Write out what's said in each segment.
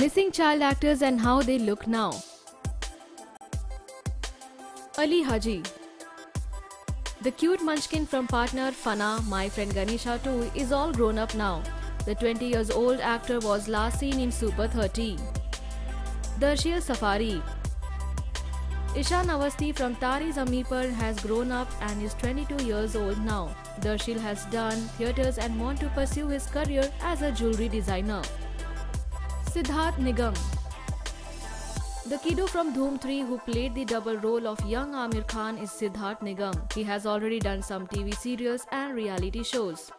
Missing child actors and how they look now. Ali Haji. The cute munchkin from partner Fanaa, my friend Ganesha too, is all grown up now. The 20 years old actor was last seen in Super 30. Darsheel Safary. Ishaan Awasthi from Taare Zameen has grown up and is 22 years old now. Darsheel has done theatres and want to pursue his career as a jewelry designer. Siddharth Nigam the kiddo from Dhoom 3 who played the double role of young Aamir Khan is Siddharth Nigam. He has already done some TV serials and reality shows.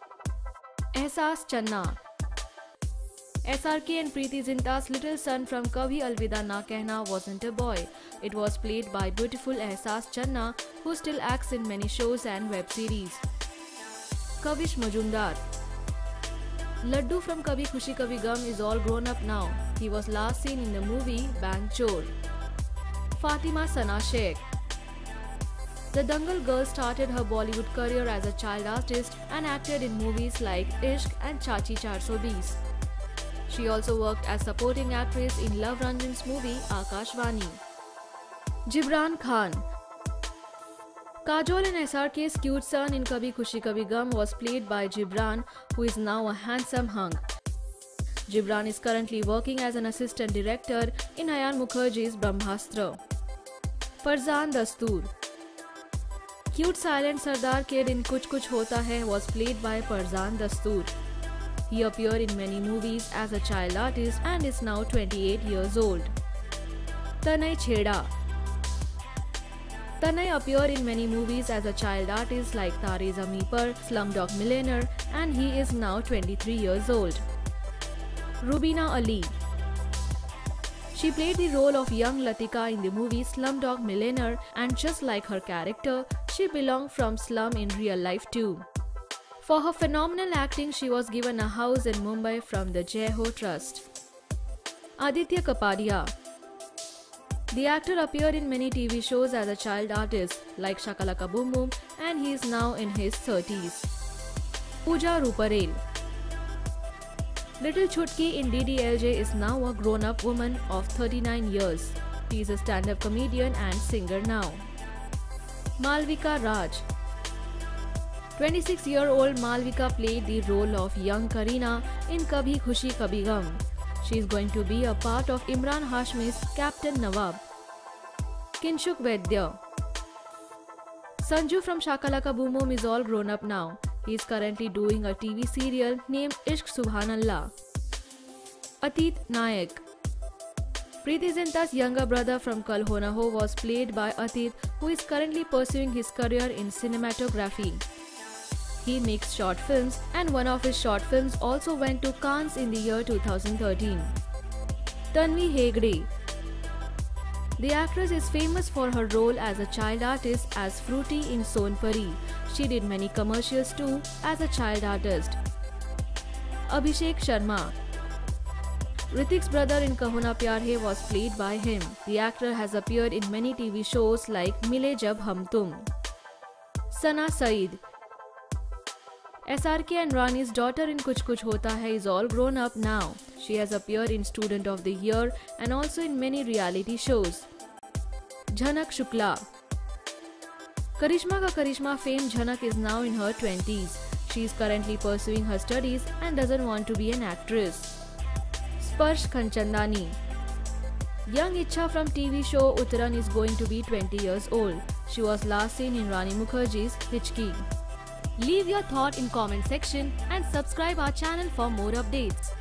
Ahsaas Channa SRK and Preity Zinta's little son from Kabhi Alvida Na Kehna wasn't a boy. It was played by beautiful Ahsaas Channa who still acts in many shows and web series. Kavish Majumdar Laddoo from Kabhi Khushi Kabhie Gham is all grown up now. He was last seen in the movie Bank Chor. Fatima Sana Sheikh The Dangal girl started her Bollywood career as a child artist and acted in movies like Ishq and Chachi 420. She also worked as supporting actress in Luv Ranjan's movie Aakashvani. Jibraan Khan Kajol and SRK's cute son in Kabhi Khushi Kabhi Gum was played by Jibran, who is now a handsome hunk. Jibran is currently working as an assistant director in Ayan Mukherjee's Brahmastra. Farzan Dastoor Cute silent Sardar kid in Kuch Kuch Hota Hai was played by Farzan Dastoor. He appeared in many movies as a child artist and is now 28 years old. Tanay Chheda Tanay appeared in many movies as a child artist like Taare Zameen Par, Slumdog Millionaire, and he is now 23 years old. Rubina Ali She played the role of young Latika in the movie Slumdog Millionaire and just like her character, she belonged from slum in real life too. For her phenomenal acting, she was given a house in Mumbai from the Jai Ho Trust. Aditya Kapadia the actor appeared in many TV shows as a child artist like Shakalaka Boom Boom and he is now in his 30s. Pooja Ruparel Little Chutki in DDLJ is now a grown-up woman of 39 years. She is a stand-up comedian and singer now. Malvika Raaj 26-year-old Malvika played the role of young Kareena in Kabhi Khushi Kabhie Gham. She is going to be a part of Imran Hashmi's Captain Nawab. Kinshuk Vaidya Sanju from Shakalaka Boom is all grown up now. He is currently doing a TV serial named Ishq Subhanallah. Atit Nayak Preeti Zinta's younger brother from Kal Ho Ho was played by Atit who is currently pursuing his career in cinematography. He makes short films and one of his short films also went to Cannes in the year 2013. Tanvi Hegde The actress is famous for her role as a child artist as Fruity in Son Pari. She did many commercials too as a child artist. Abhishek Sharma Hrithik's brother in Kaho Na Pyar Hai was played by him. The actor has appeared in many TV shows like Mile Jab Hum Tum. Sana Saeed SRK and Rani's daughter in Kuch Kuch Hota Hai is all grown up now. She has appeared in Student of the Year and also in many reality shows. Jhanak Shukla Karishma ka Karishma fame Jhanak is now in her 20s. She is currently pursuing her studies and doesn't want to be an actress. Sparsh Khanchandani Young Ichcha from TV show Uttaran is going to be 20 years old. She was last seen in Rani Mukerji's Hichki. Leave your thought in comment section and subscribe our channel for more updates.